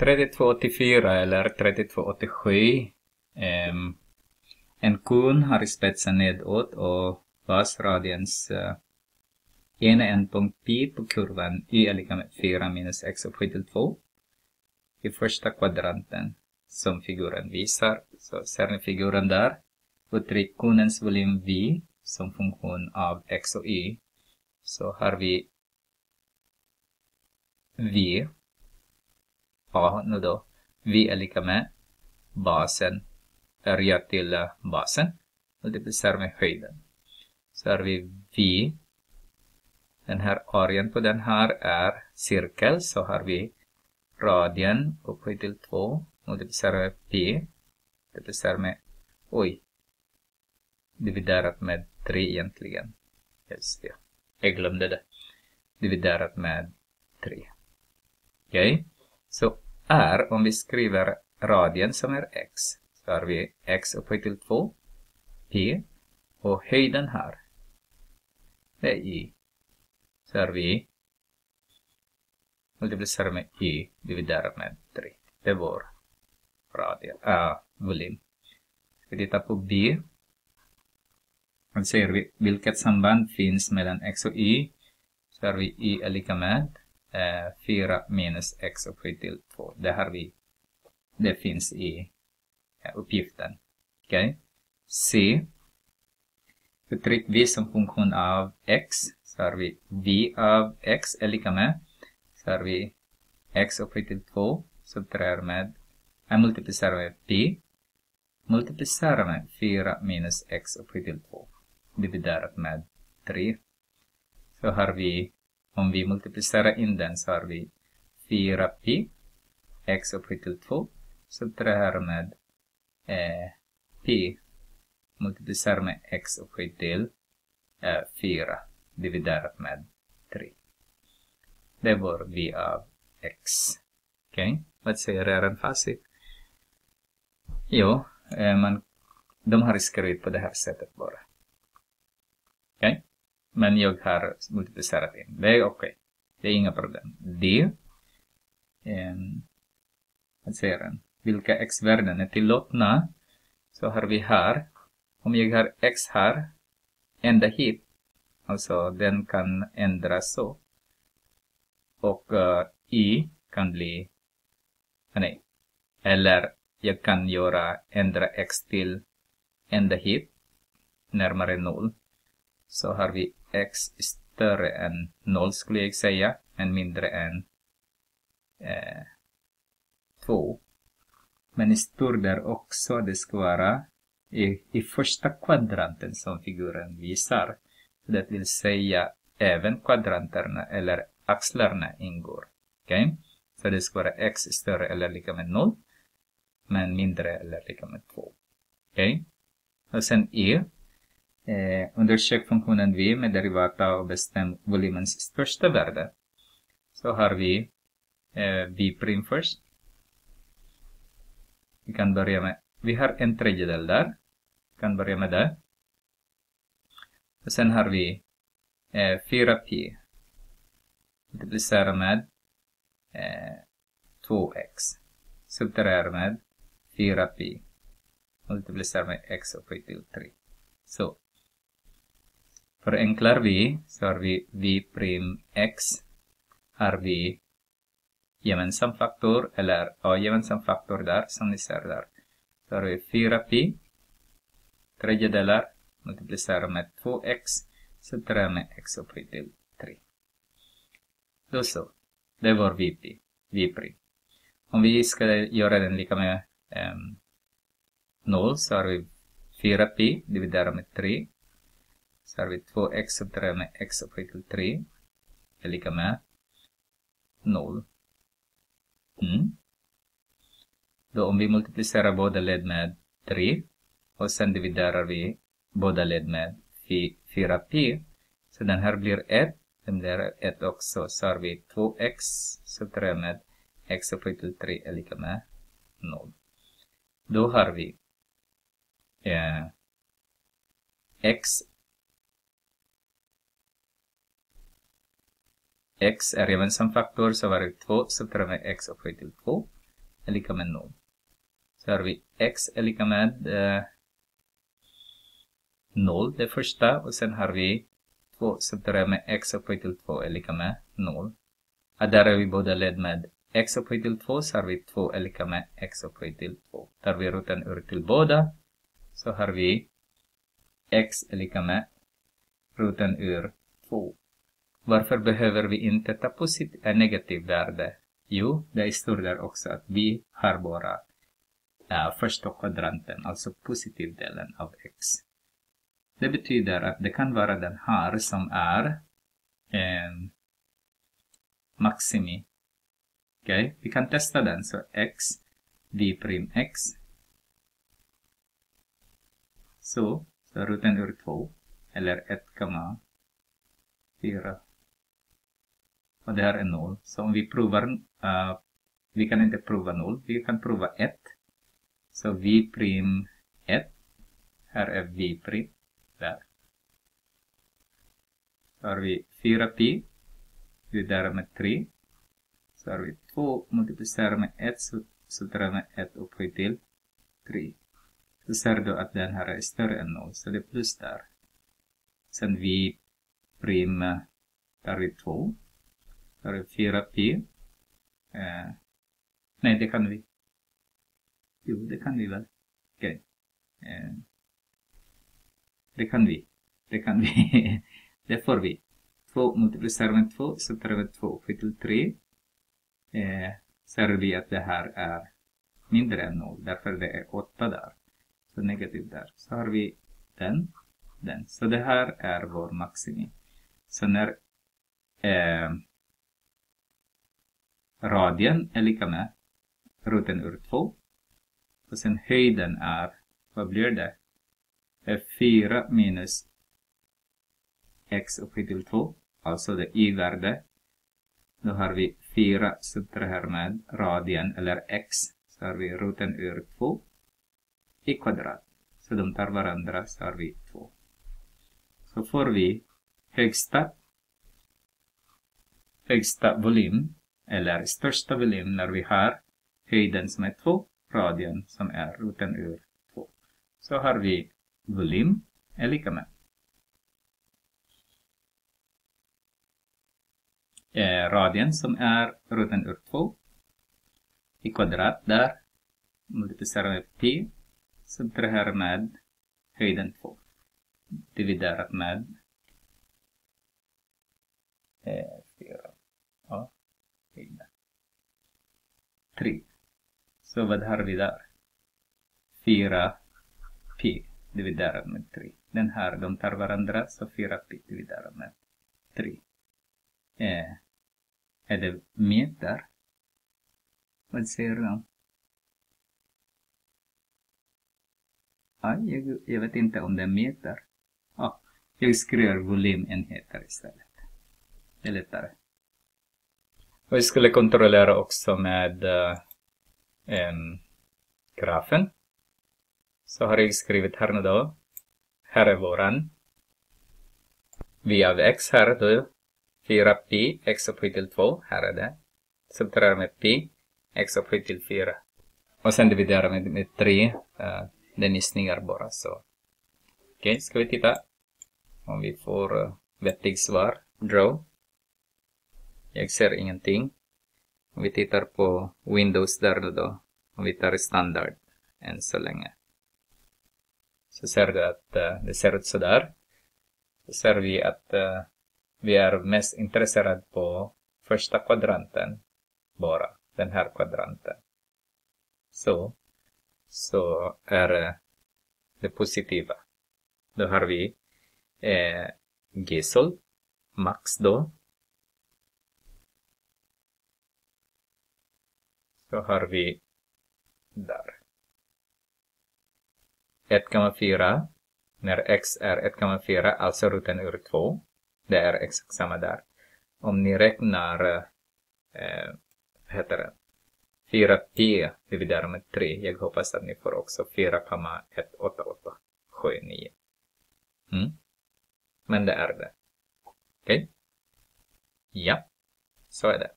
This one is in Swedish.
3284 eller 3287. Um, ehm, en kon har spetsen nedåt och basradiens uh, ena ändpunkt pi på kurvan y är lika med 4 minus x upphöjt till 2 i första kvadranten som figuren visar. Så ser ni figuren där? Uttryck konens volym v som funktion av x och y. Så har vi v A nu då. V är lika med basen, area till basen. Multiplicerar med höjden. Så har vi V. Den här arean på den här är cirkel. Så har vi radien upphöjt till 2. Multiplicerar med P. Multiplicerar med, oj, dividerat med 3 egentligen. Just det. Jag glömde det. Dividerat med 3. Okej. Okay. Så r, om vi skriver radien som är x, så har vi x upphöjt till 2, p, och höjden här, det är y. Så har vi multiplicerar med y dividerat med 3. Det är vår radie, äh, volym. Ska vi titta på b. Då ser vi vilket samband finns mellan x och y. Så har vi y är lika med Eh, 4 minus x upphöjt till 2. Det har vi. Det finns i eh, uppgiften. Okej. Okay. C. Uttryck v som funktion av x. Så har vi v av x är lika med. Så har vi x upphöjt till 2. Subtraherar med. Jag multiplicerar med p. Multiplicerar med 4 minus x upphöjt till 2. Dividerat med 3. Så har vi om vi multiplicerar in den så har vi 4pi x upphöjt till 2 subtraherar med eh, pi multiplicerar med x upphöjt till eh, 4 dividerat med 3. Det var v av x. Okej, okay? vad säger er facit? Jo, eh, man, de har skrivit på det här sättet bara. Okej? Okay? Men jag har multiplicerat in. Det är okej. Okay. Det är inga problem. D. Ehm, Vad säger den? Vilka x-värden är tillåtna? Så har vi här. Om jag har x här. Ända hit. Alltså den kan ändras så. Och uh, y kan bli... Ah, nej. Eller jag kan göra ändra x till ända hit. Närmare noll. Så har vi x större än 0 skulle jag säga, men mindre än eh, 2. Men i stor där också, det ska vara i, i första kvadranten som figuren visar. Det vill säga även kvadranterna eller axlarna ingår. Okay? Så det ska vara x större eller lika med 0, men mindre eller lika med 2. Okay? Och sen e Eh, undersök funktionen v med derivata och bestäm volymens största värde. Så har vi eh, v' först. Vi kan börja med, vi har en tredjedel där. Vi kan börja med det. Och sen har vi eh, 4p. Multiplicera med eh, 2x. Subtraherar med 4p. Multiplicera med x upphöjt till 3. Så Förenklar vi så har vi v prim x har vi gemensam faktor eller ja, gemensam faktor där som ni ser där. Så har vi 4pi tredjedelar multiplicerar med 2x så tar jag med x upphöjt till 3. Då så. Det var vp, v. Om vi ska göra den lika med ehm, um, 0 så har vi 4pi dividerat med 3 så har vi 2x3 med x upphöjt till 3 är lika med 0. Mm. Då om vi multiplicerar båda led med 3 och sen dividerar vi båda led med 4p. Så den här blir 1. Den blir 1 också. Så har vi 2x subtraherat med x upphöjt till 3 är lika med 0. Då har vi eh, x x är gemensam faktor så var det 2 subtraherar med x upphöjt till 2 är lika med 0. Så har vi x är lika med eh, 0, det första. Och sen har vi 2 subtraherar med x upphöjt till 2 är lika med 0. Där är vi båda led med x upphöjt till 2 så har vi 2 är lika med x upphöjt till 2. Tar vi roten ur till båda så har vi x är lika med roten ur 2. Varför behöver vi inte ta positivt eh, negativt värde? Jo, det står där också att vi har bara äh, eh, första kvadranten, alltså positivdelen av x. Det betyder att det kan vara den här som är eh, maximi. Okej, okay? vi kan testa den. Så x, v prim x. Så, så roten ur 2, eller 1,4. Och det här är 0. Så om vi provar, uh, vi kan inte prova 0, vi kan prova 1. Så v prim 1. Här är v prim där. Så har vi 4pi dividerat med 3. Så har vi 2 multiplicerar med 1 så så drar med 1 upphöjt till 3. Så ser du att den här är större än 0, så det är plus där. Sen vi prim eh, där vi 2. Här är 4pi. Eh, nej, det kan vi. Jo, det kan vi väl. Okej. Okay. Eh, det kan vi. Det kan vi. det får vi. 2 multiplicerar med 2 så tar vi 2 upphöjt till 3. Eh, ser vi att det här är mindre än 0. Därför det är 8 där. Så negativ där. Så har vi den. Den. Så det här är vår maximi. Så när eh, radien är lika med roten ur 2. Och sen höjden är, vad blir det? är 4 minus x upphöjt till 2, alltså det y-värde. Då har vi 4 subtraherar med radien, eller x, så har vi roten ur 2 i kvadrat. Så de tar varandra, så har vi 2. Så får vi högsta, högsta volym, eller största volym, när vi har höjden som är 2, radien som är roten ur 2. Så har vi volym är lika med. Eh, radien som är roten ur 2 i kvadrat där multiplicerar med p subtraherar med höjden 2 dividerat med eh, 4 höjden 3 så vad har vi där? 4 p dividerat med 3. Den här, de tar varandra, så 4 pi dividerat med 3. Eh, är det meter? Vad säger du? Ah, jag, jag vet inte om det är meter. Ah, jag skriver volymenheter istället. Det är lättare. Och vi skulle kontrollera också med uh, um, grafen. Så har jag skrivit här nu då. Här är våran v av x här då. 4pi x upphöjt till 2. Här är det. Subtraherar med pi x upphöjt till 4. Och sen dividerar med, med 3. Uh, eh, det är gissningar bara så. Okej, okay, ska vi titta om vi får uh, vettig svar. Draw. Jag ser ingenting. Om vi tittar på Windows där då. Om vi tar standard än så länge så ser du att uh, det ser ut sådär. Så ser vi att uh, vi är mest intresserade på första kvadranten bara, den här kvadranten. Så, så är uh, det positiva. Då har vi eh, Gisel, max då. Då har vi där. 1,4 när x är 1,4, alltså roten ur 2. Det är exakt samma där. Om ni räknar, eh, vad heter det, 4p dividerat med 3. Jag hoppas att ni får också 4,18879. Mm. Men det är det. Okej? Okay? Ja, så är det.